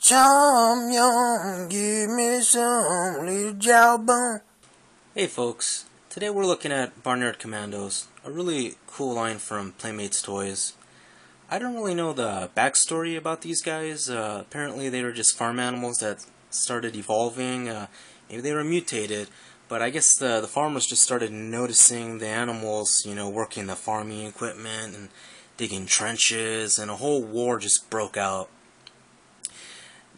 Chom yum, give me some little jawbone. Hey folks, today we're looking at Barnyard Commandos, a really cool line from Playmates Toys. I don't really know the backstory about these guys. Uh, apparently they were just farm animals that started evolving. Uh, maybe they were mutated, but I guess the, the farmers just started noticing the animals, you know, working the farming equipment and digging trenches, and a whole war just broke out.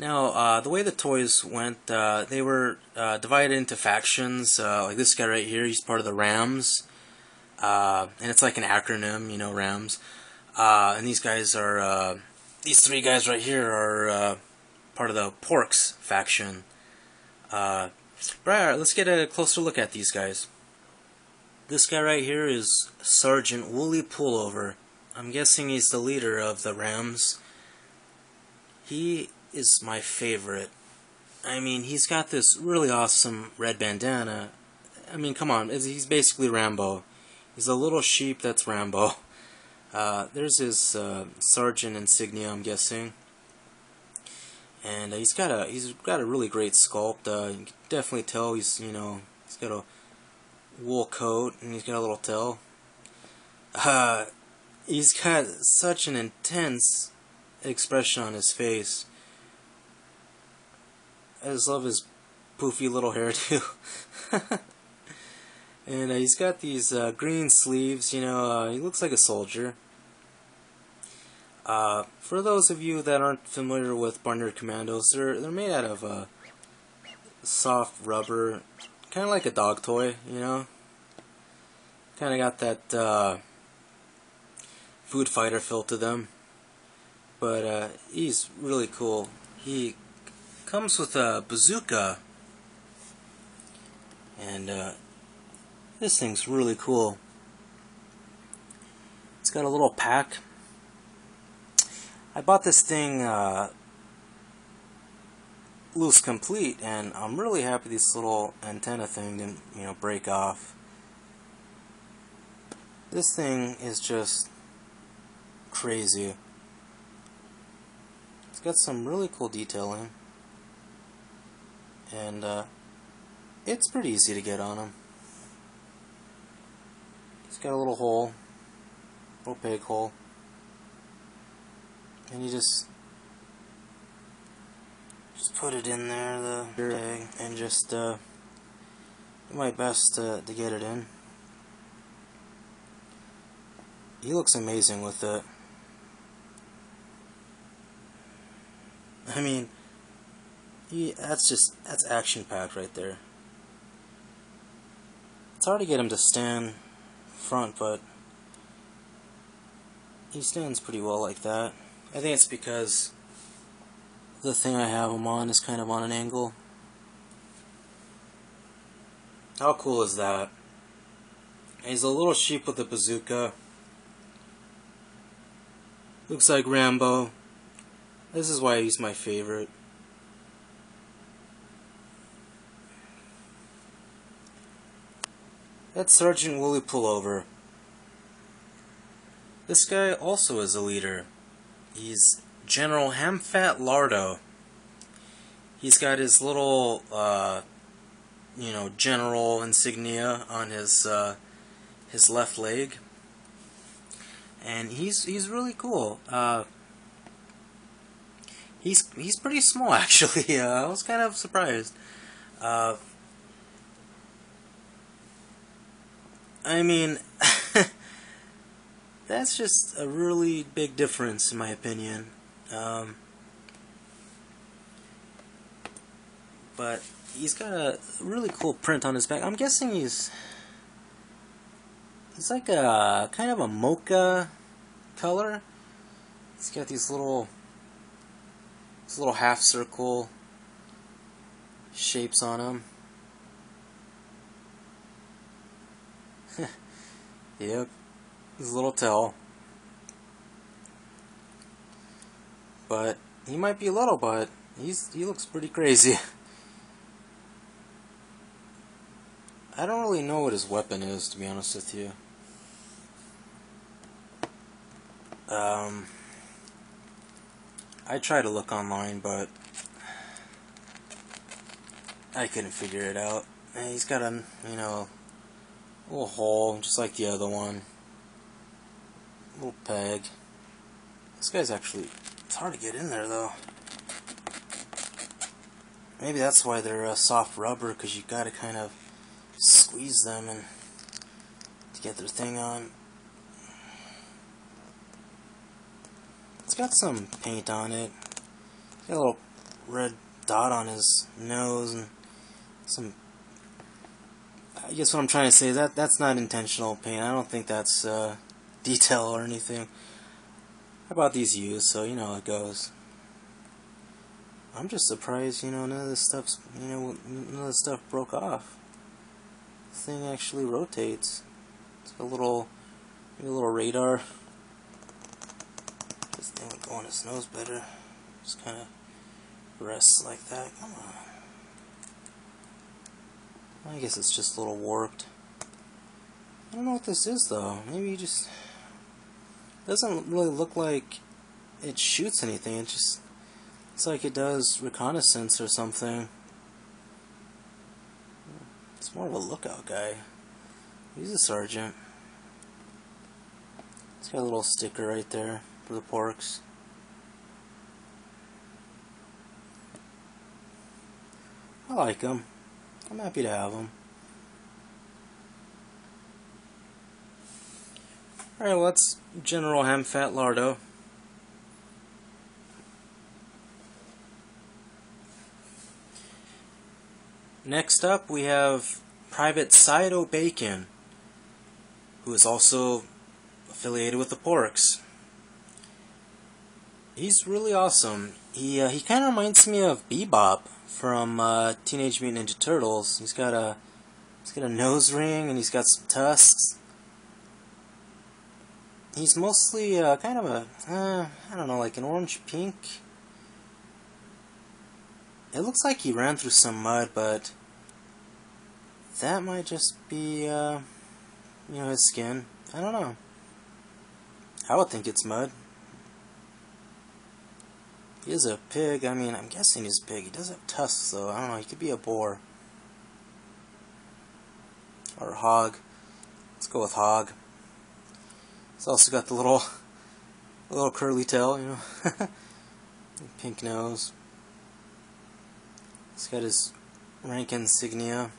Now, uh, the way the toys went, uh, they were uh, divided into factions. Uh, like this guy right here, he's part of the Rams, uh, and it's like an acronym, you know, Rams. Uh, and these guys are, these three guys right here are part of the Porks faction. right, let's get a closer look at these guys. This guy right here is Sergeant Wooly Pullover. I'm guessing he's the leader of the Rams. He is my favorite. I mean, he's got this really awesome red bandana. I mean, come on, he's basically Rambo. He's a little sheep that's Rambo. Uh, there's his uh, sergeant insignia, I'm guessing, and uh, he's got a he's got a really great sculpt. Uh, you can definitely tell he's you know he's got a wool coat and he's got a little tail. Uh, he's got such an intense expression on his face. I just love his poofy little hairdo. and uh, he's got these uh, green sleeves, you know, uh, he looks like a soldier. Uh, for those of you that aren't familiar with Barnyard Commandos, they're, they're made out of uh, soft rubber, kind of like a dog toy, you know? Kind of got that uh, food fighter feel to them. But he's really cool. He Comes with a bazooka. And uh, this thing's really cool. It's got a little pack. I bought this thing uh, loose complete, and I'm really happy this little antenna thing didn't, you know, break off. This thing is just crazy. It's got some really cool detailing and uh, it's pretty easy to get on him. He's got a little hole, little peg hole, and you just just put it in there, the peg, and just uh, do my best to, to get it in. He looks amazing with it. I mean, he, that's just, that's action packed right there. It's hard to get him to stand front, but he stands pretty well like that. I think it's because the thing I have him on is kind of on an angle. How cool is that? He's a little sheep with a bazooka. Looks like Rambo. This is why he's my favorite. That's Sergeant Wooly Pullover. This guy also is a leader. He's General Hamfat Lardo. He's got his little, uh, you know, general insignia on his uh, his left leg, and he's he's really cool. Uh, he's he's pretty small actually. Uh, I was kind of surprised. I mean, that's just a really big difference in my opinion. Um, but he's got a really cool print on his back. I'm guessing he's he's like a kind of a mocha color. He's got these little these little half circle shapes on him. yep, he's a little tall. But he might be a little, but he's he looks pretty crazy. I don't really know what his weapon is, to be honest with you. Um, I try to look online, but I couldn't figure it out. He's got a, you know, little hole, just like the other one. Little peg. This guy's actually, it's hard to get in there though. Maybe that's why they're uh, soft rubber, because you gotta kind of squeeze them and to get their thing on. It's got some paint on it. Got a little red dot on his nose and some. I guess what I'm trying to say is that that's not intentional paint. I don't think that's uh, detail or anything. How about these used? So you know how it goes. I'm just surprised, you know, none of this stuff's, you know, none of this stuff broke off. This thing actually rotates. It's a little, a little radar. This thing would go on his nose better. Just kind of rests like that. Come on. I guess it's just a little warped. I don't know what this is though. Maybe just doesn't really look like it shoots anything. It just it's like it does reconnaissance or something. It's more of a lookout guy. He's a sergeant. It's got a little sticker right there for the porks. I like them. I'm happy to have them. Alright, well that's General Ham Fat Lardo. Next up we have Private Side O'Bacon, who is also affiliated with the Porks. He's really awesome. He uh, he kind of reminds me of Bebop from uh, Teenage Mutant Ninja Turtles. He's got a he's got a nose ring and he's got some tusks. He's mostly uh, kind of a uh, I don't know like an orange pink. It looks like he ran through some mud, but that might just be uh, you know his skin. I don't know. I would think it's mud. He is a pig. I mean, I'm guessing he's a pig. He does have tusks, though. I don't know. He could be a boar. Or a hog. Let's go with hog. He's also got the little, little curly tail, you know. Pink nose. He's got his rank insignia.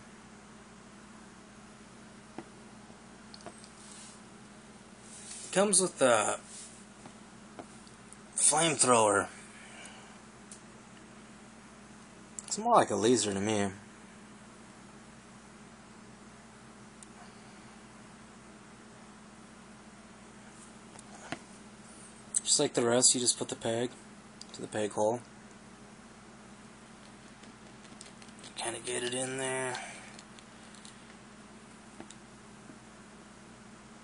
Comes with a flamethrower. It's more like a laser to me. Just like the rest, you just put the peg to the peg hole. Kind of get it in there.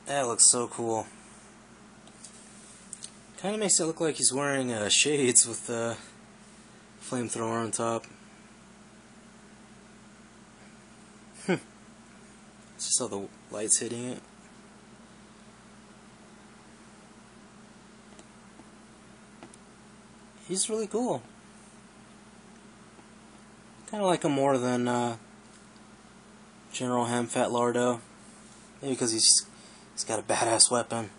That looks so cool. Kind of makes it look like he's wearing uh, shades with the flamethrower on top. Saw the lights hitting it. He's really cool. Kind of like him more than uh, General Hamfat Lardo. Maybe because he's he's got a badass weapon.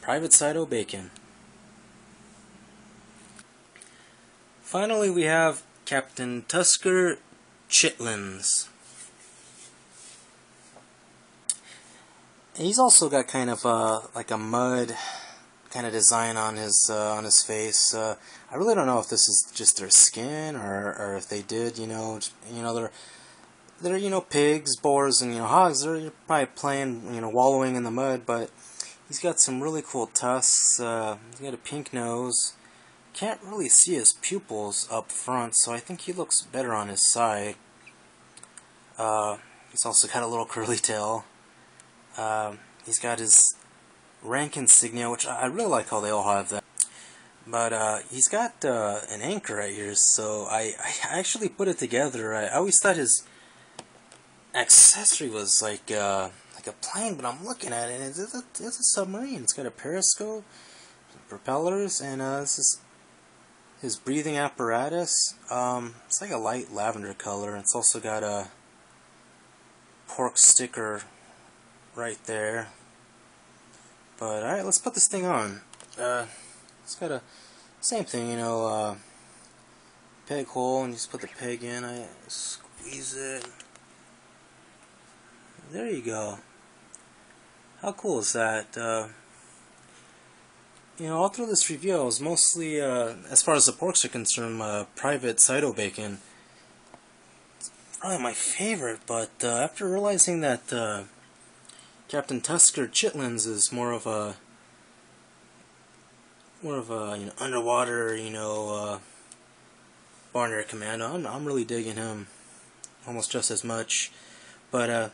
Private Side O'Bacon. Finally, we have Captain Tusker Chitlins. He's also got kind of uh, like a mud kind of design on his uh, on his face. Uh, I really don't know if this is just their skin or, or if they did, you know, you know they're they're you know pigs, boars, and you know hogs. They're probably playing, you know, wallowing in the mud. But he's got some really cool tusks. Uh, he's got a pink nose. Can't really see his pupils up front, so I think he looks better on his side. Uh, he's also got a little curly tail. Um, he's got his rank insignia, which I really like how they all have that. But uh, he's got uh, an anchor right here, so I, I actually put it together. I, always thought his accessory was like uh, like a plane, but I'm looking at it, and it's a, it's a submarine. It's got a periscope, propellers, and uh, this is his breathing apparatus. Um, it's like a light lavender color. It's also got a pork sticker right there. But alright, let's put this thing on. Uh, it's got a same thing, you know, uh, peg hole, and you just put the peg in. I squeeze it. There you go. How cool is that? Uh, you know, all through this review, I was mostly, uh, as far as the porks are concerned, uh, private Saito bacon. It's probably my favorite, but uh, after realizing that uh, Captain Tusker Chitlins is more of a more of a you know underwater, you know, uh, Barnyard Commando. I'm I'm really digging him, almost just as much. But uh,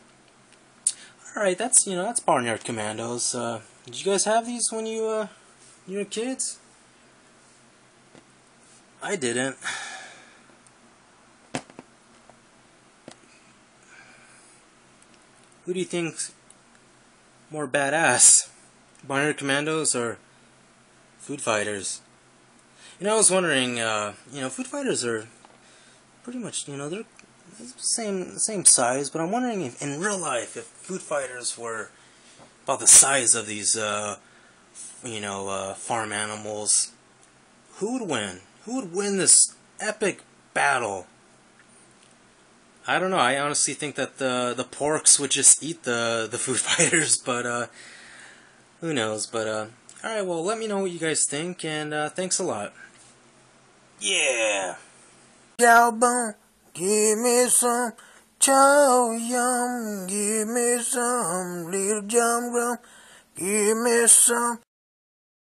all right, that's you know that's Barnyard Commandos. Did you guys have these when you you were kids? I didn't. Who do you think's more badass? Barnyard Commandos or Food Fighters? You know, I was wondering, uh, you know, Food Fighters are pretty much, you know, they're the same same size, but I'm wondering if in real life, if Food Fighters were about the size of these uh, you know, uh, farm animals, who would win? Who would win this epic battle? I don't know. I honestly think that the the porks would just eat the the food fighters, but uh, who knows? But uh, all right. Well, let me know what you guys think, and uh, thanks a lot. Yeah. Give me some chow yum, give me some little jump rum, give me some